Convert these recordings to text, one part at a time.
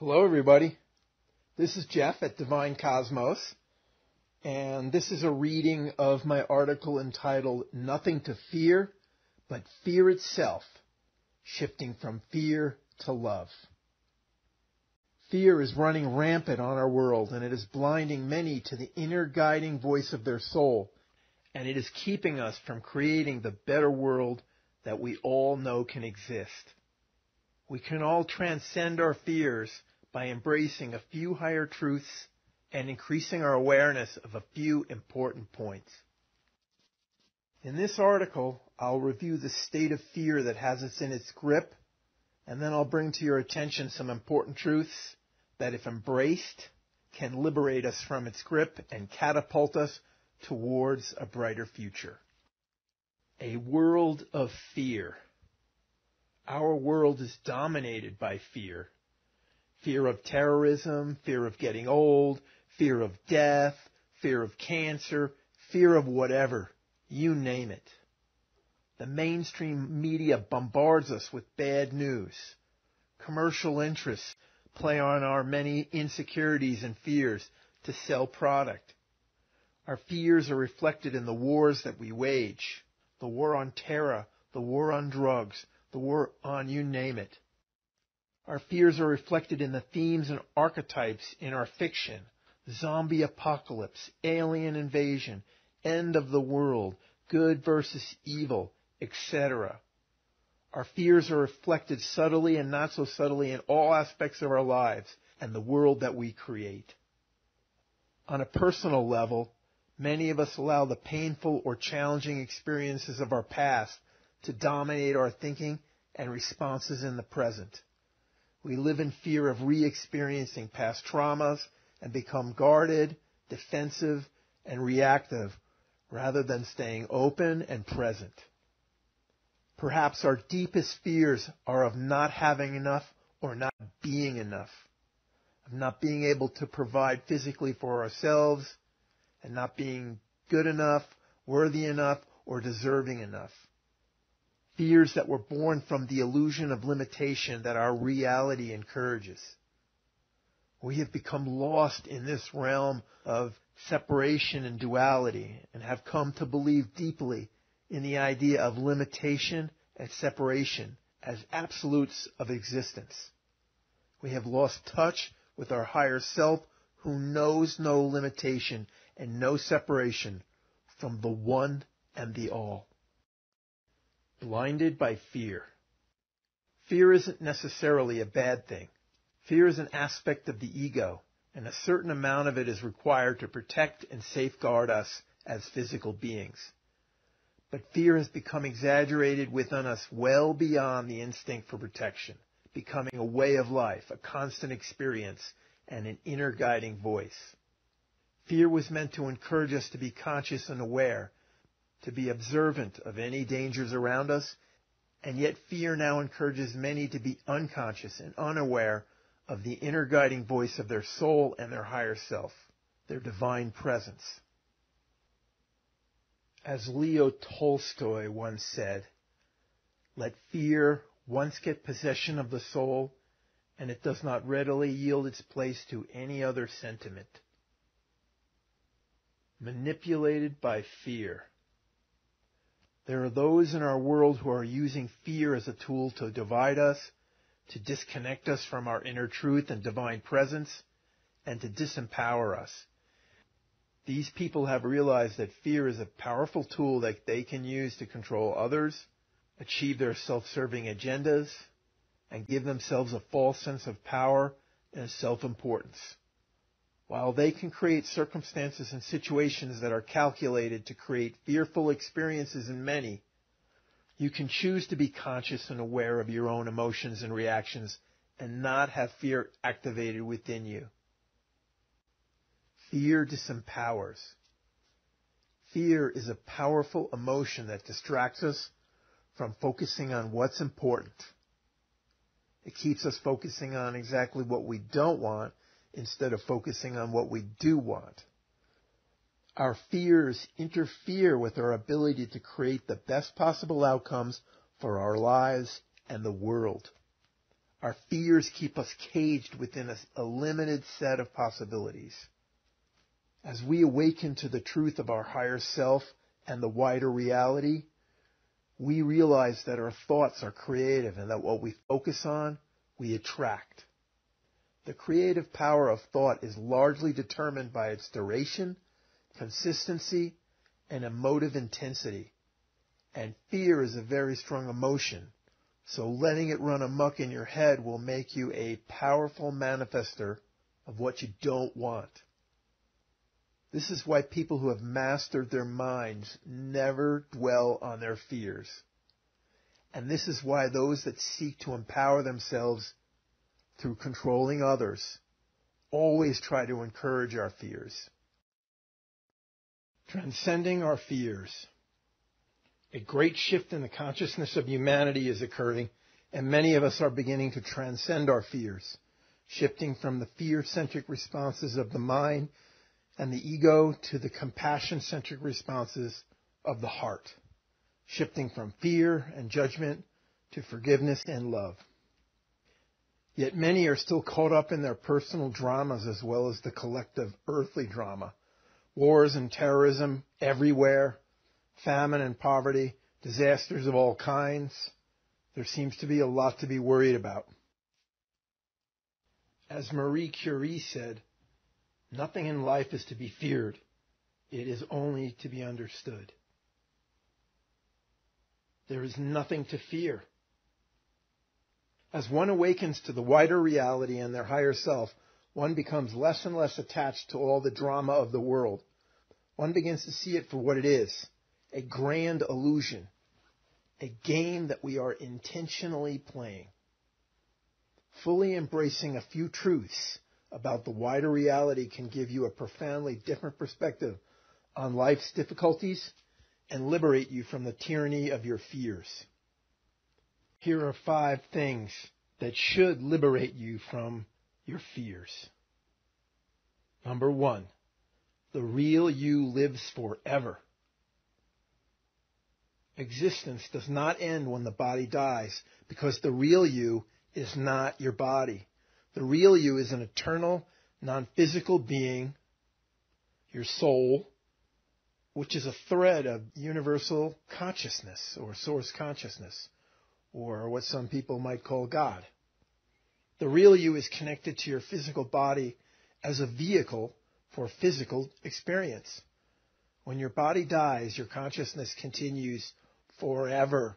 Hello, everybody. This is Jeff at Divine Cosmos, and this is a reading of my article entitled Nothing to Fear But Fear Itself Shifting from Fear to Love. Fear is running rampant on our world, and it is blinding many to the inner guiding voice of their soul, and it is keeping us from creating the better world that we all know can exist. We can all transcend our fears by embracing a few higher truths and increasing our awareness of a few important points. In this article, I'll review the state of fear that has us in its grip, and then I'll bring to your attention some important truths that, if embraced, can liberate us from its grip and catapult us towards a brighter future. A world of fear. Our world is dominated by fear. Fear of terrorism, fear of getting old, fear of death, fear of cancer, fear of whatever. You name it. The mainstream media bombards us with bad news. Commercial interests play on our many insecurities and fears to sell product. Our fears are reflected in the wars that we wage. The war on terror, the war on drugs, the war on you name it. Our fears are reflected in the themes and archetypes in our fiction. Zombie apocalypse, alien invasion, end of the world, good versus evil, etc. Our fears are reflected subtly and not so subtly in all aspects of our lives and the world that we create. On a personal level, many of us allow the painful or challenging experiences of our past to dominate our thinking and responses in the present. We live in fear of re-experiencing past traumas and become guarded, defensive, and reactive rather than staying open and present. Perhaps our deepest fears are of not having enough or not being enough, of not being able to provide physically for ourselves and not being good enough, worthy enough, or deserving enough. Fears that were born from the illusion of limitation that our reality encourages. We have become lost in this realm of separation and duality and have come to believe deeply in the idea of limitation and separation as absolutes of existence. We have lost touch with our higher self who knows no limitation and no separation from the one and the all. Blinded by fear. Fear isn't necessarily a bad thing. Fear is an aspect of the ego, and a certain amount of it is required to protect and safeguard us as physical beings. But fear has become exaggerated within us well beyond the instinct for protection, becoming a way of life, a constant experience, and an inner guiding voice. Fear was meant to encourage us to be conscious and aware, to be observant of any dangers around us, and yet fear now encourages many to be unconscious and unaware of the inner guiding voice of their soul and their higher self, their divine presence. As Leo Tolstoy once said, let fear once get possession of the soul, and it does not readily yield its place to any other sentiment. Manipulated by fear. There are those in our world who are using fear as a tool to divide us, to disconnect us from our inner truth and divine presence, and to disempower us. These people have realized that fear is a powerful tool that they can use to control others, achieve their self-serving agendas, and give themselves a false sense of power and self-importance. While they can create circumstances and situations that are calculated to create fearful experiences in many, you can choose to be conscious and aware of your own emotions and reactions and not have fear activated within you. Fear disempowers. Fear is a powerful emotion that distracts us from focusing on what's important. It keeps us focusing on exactly what we don't want instead of focusing on what we do want. Our fears interfere with our ability to create the best possible outcomes for our lives and the world. Our fears keep us caged within a, a limited set of possibilities. As we awaken to the truth of our higher self and the wider reality, we realize that our thoughts are creative and that what we focus on, we attract. The creative power of thought is largely determined by its duration, consistency, and emotive intensity. And fear is a very strong emotion. So letting it run amuck in your head will make you a powerful manifester of what you don't want. This is why people who have mastered their minds never dwell on their fears. And this is why those that seek to empower themselves through controlling others always try to encourage our fears. Transcending our fears. A great shift in the consciousness of humanity is occurring, and many of us are beginning to transcend our fears, shifting from the fear-centric responses of the mind and the ego to the compassion centric responses of the heart, shifting from fear and judgment to forgiveness and love. Yet many are still caught up in their personal dramas as well as the collective earthly drama. Wars and terrorism everywhere, famine and poverty, disasters of all kinds. There seems to be a lot to be worried about. As Marie Curie said, Nothing in life is to be feared. It is only to be understood. There is nothing to fear. As one awakens to the wider reality and their higher self, one becomes less and less attached to all the drama of the world. One begins to see it for what it is a grand illusion, a game that we are intentionally playing. Fully embracing a few truths about the wider reality can give you a profoundly different perspective on life's difficulties and liberate you from the tyranny of your fears. Here are five things that should liberate you from your fears. Number one, the real you lives forever. Existence does not end when the body dies because the real you is not your body. The real you is an eternal, non-physical being, your soul, which is a thread of universal consciousness or source consciousness, or what some people might call God. The real you is connected to your physical body as a vehicle for physical experience. When your body dies, your consciousness continues forever.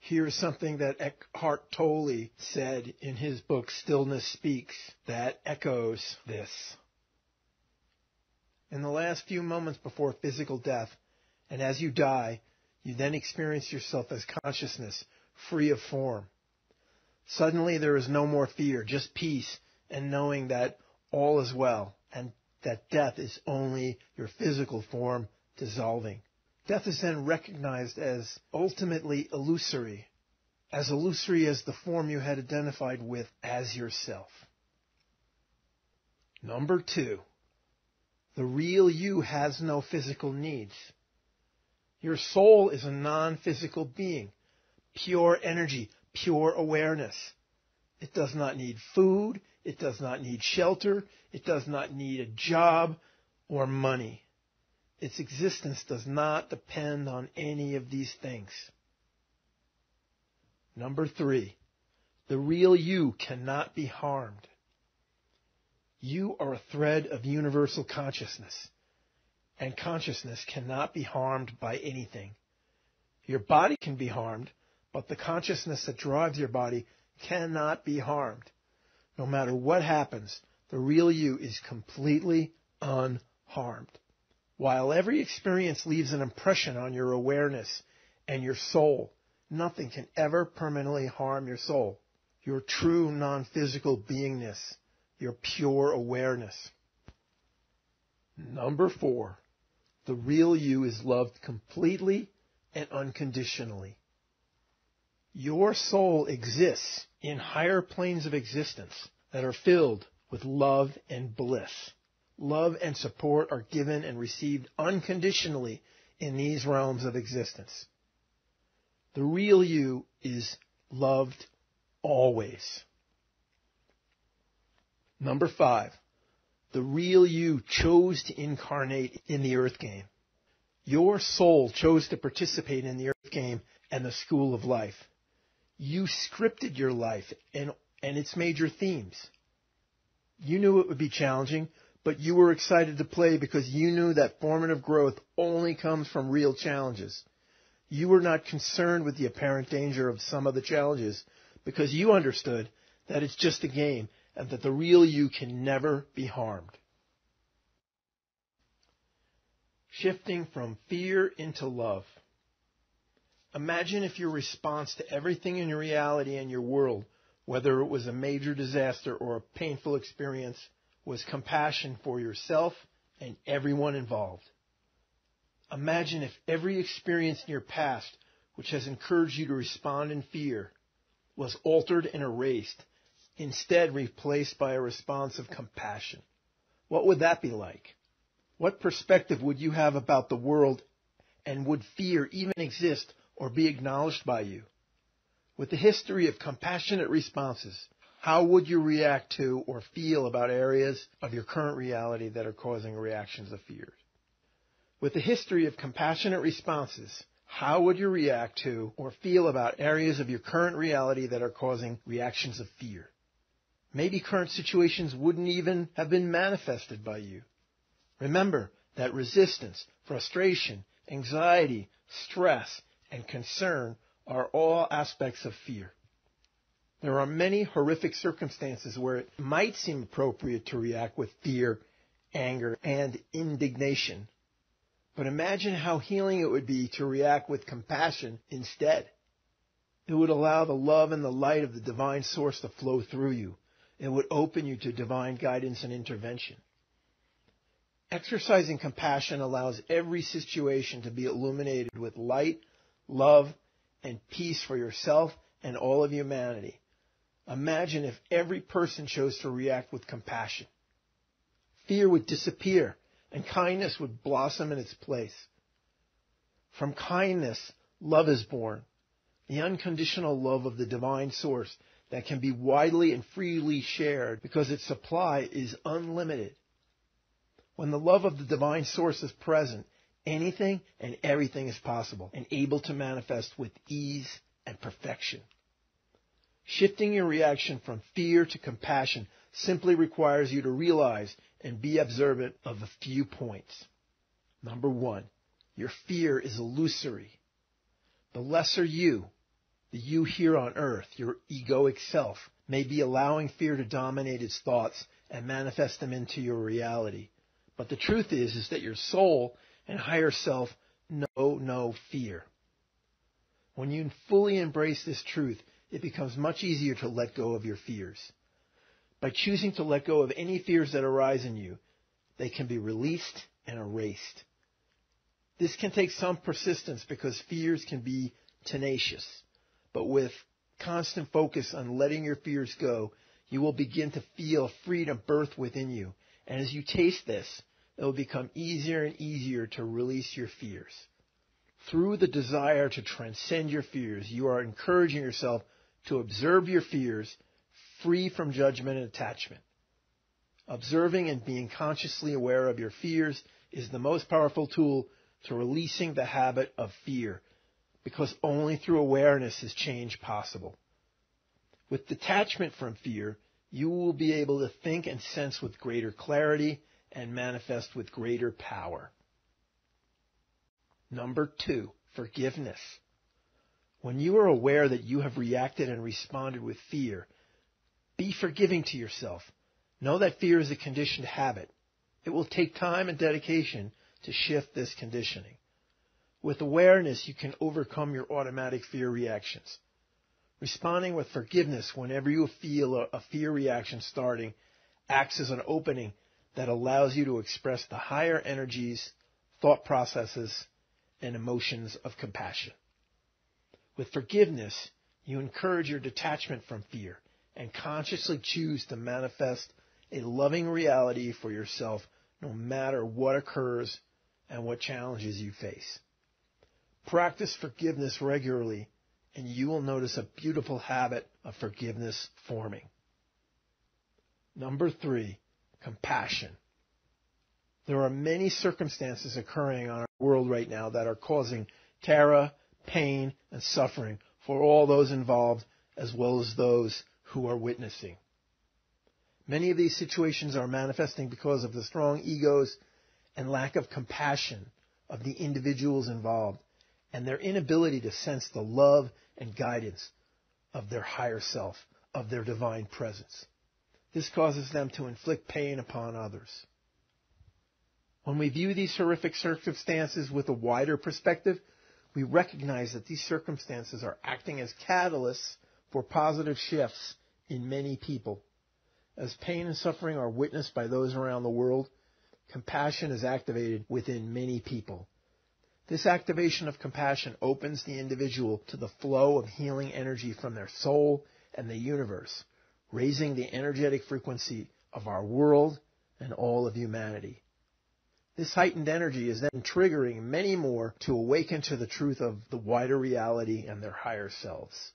Here's something that Eckhart Tolle said in his book Stillness Speaks that echoes this. In the last few moments before physical death, and as you die, you then experience yourself as consciousness, free of form. Suddenly there is no more fear, just peace and knowing that all is well and that death is only your physical form dissolving. Death is then recognized as ultimately illusory, as illusory as the form you had identified with as yourself. Number two, the real you has no physical needs. Your soul is a non-physical being, pure energy, pure awareness. It does not need food. It does not need shelter. It does not need a job or money. Its existence does not depend on any of these things. Number three, the real you cannot be harmed. You are a thread of universal consciousness, and consciousness cannot be harmed by anything. Your body can be harmed, but the consciousness that drives your body cannot be harmed. No matter what happens, the real you is completely unharmed. While every experience leaves an impression on your awareness and your soul, nothing can ever permanently harm your soul, your true non-physical beingness, your pure awareness. Number four, the real you is loved completely and unconditionally. Your soul exists in higher planes of existence that are filled with love and bliss love and support are given and received unconditionally in these realms of existence. The real you is loved always. Number five, the real you chose to incarnate in the earth game. Your soul chose to participate in the earth game and the school of life. You scripted your life and, and its major themes. You knew it would be challenging, but you were excited to play because you knew that formative growth only comes from real challenges. You were not concerned with the apparent danger of some of the challenges because you understood that it's just a game and that the real you can never be harmed. Shifting from fear into love. Imagine if your response to everything in your reality and your world, whether it was a major disaster or a painful experience, was compassion for yourself and everyone involved. Imagine if every experience in your past, which has encouraged you to respond in fear, was altered and erased, instead replaced by a response of compassion. What would that be like? What perspective would you have about the world and would fear even exist or be acknowledged by you? With the history of compassionate responses, how would you react to or feel about areas of your current reality that are causing reactions of fear? With the history of compassionate responses, how would you react to or feel about areas of your current reality that are causing reactions of fear? Maybe current situations wouldn't even have been manifested by you. Remember that resistance, frustration, anxiety, stress, and concern are all aspects of fear. There are many horrific circumstances where it might seem appropriate to react with fear, anger, and indignation. But imagine how healing it would be to react with compassion instead. It would allow the love and the light of the divine source to flow through you. It would open you to divine guidance and intervention. Exercising compassion allows every situation to be illuminated with light, love, and peace for yourself and all of humanity. Imagine if every person chose to react with compassion. Fear would disappear and kindness would blossom in its place. From kindness, love is born. The unconditional love of the divine source that can be widely and freely shared because its supply is unlimited. When the love of the divine source is present, anything and everything is possible and able to manifest with ease and perfection. Shifting your reaction from fear to compassion simply requires you to realize and be observant of a few points. Number one, your fear is illusory. The lesser you, the you here on earth, your egoic self, may be allowing fear to dominate its thoughts and manifest them into your reality. But the truth is, is that your soul and higher self know no fear. When you fully embrace this truth, it becomes much easier to let go of your fears. By choosing to let go of any fears that arise in you, they can be released and erased. This can take some persistence because fears can be tenacious. But with constant focus on letting your fears go, you will begin to feel freedom birth within you. And as you taste this, it will become easier and easier to release your fears. Through the desire to transcend your fears, you are encouraging yourself to observe your fears free from judgment and attachment. Observing and being consciously aware of your fears is the most powerful tool to releasing the habit of fear because only through awareness is change possible. With detachment from fear, you will be able to think and sense with greater clarity and manifest with greater power. Number two, forgiveness. When you are aware that you have reacted and responded with fear, be forgiving to yourself. Know that fear is a conditioned habit. It will take time and dedication to shift this conditioning. With awareness, you can overcome your automatic fear reactions. Responding with forgiveness whenever you feel a, fear reaction starting acts as an opening that allows you to express the higher energies, thought processes, and emotions of compassion. With forgiveness, you encourage your detachment from fear and consciously choose to manifest a loving reality for yourself no matter what occurs and what challenges you face. Practice forgiveness regularly, and you will notice a beautiful habit of forgiveness forming. Number three, compassion. There are many circumstances occurring on our world right now that are causing terror, pain, and suffering for all those involved as well as those who are witnessing. Many of these situations are manifesting because of the strong egos and lack of compassion of the individuals involved and their inability to sense the love and guidance of their higher self, of their divine presence. This causes them to inflict pain upon others. When we view these horrific circumstances with a wider perspective, we recognize that these circumstances are acting as catalysts for positive shifts in many people. As pain and suffering are witnessed by those around the world, compassion is activated within many people. This activation of compassion opens the individual to the flow of healing energy from their soul and the universe, raising the energetic frequency of our world and all of humanity. This heightened energy is then triggering many more to awaken to the truth of the wider reality and their higher selves.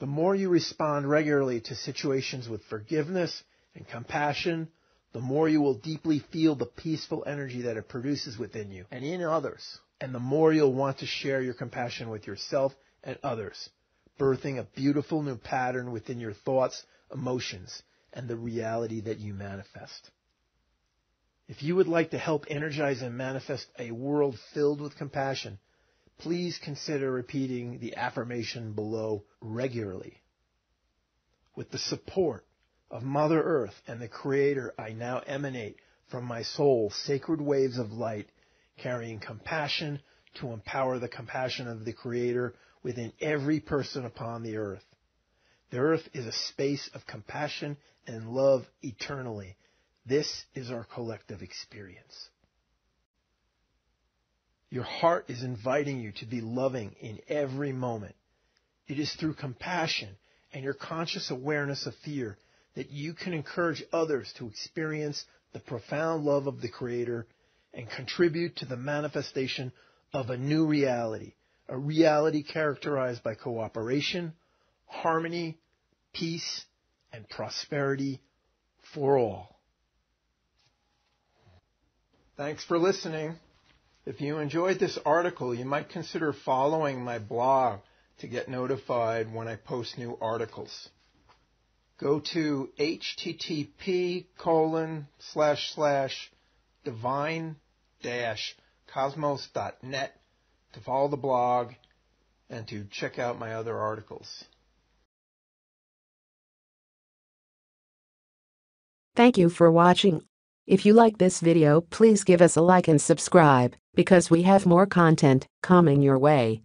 The more you respond regularly to situations with forgiveness and compassion, the more you will deeply feel the peaceful energy that it produces within you and in others and the more you'll want to share your compassion with yourself and others, birthing a beautiful new pattern within your thoughts, emotions, and the reality that you manifest. If you would like to help energize and manifest a world filled with compassion, please consider repeating the affirmation below regularly. With the support of Mother Earth and the Creator, I now emanate from my soul sacred waves of light carrying compassion to empower the compassion of the Creator within every person upon the earth. The earth is a space of compassion and love eternally. This is our collective experience. Your heart is inviting you to be loving in every moment. It is through compassion and your conscious awareness of fear that you can encourage others to experience the profound love of the Creator and contribute to the manifestation of a new reality, a reality characterized by cooperation, harmony, peace, and prosperity for all. Thanks for listening. If you enjoyed this article, you might consider following my blog to get notified when I post new articles. Go to http colon slash slash divine-cosmos.net to follow the blog and to check out my other articles. Thank you for watching. If you like this video please give us a like and subscribe, because we have more content coming your way.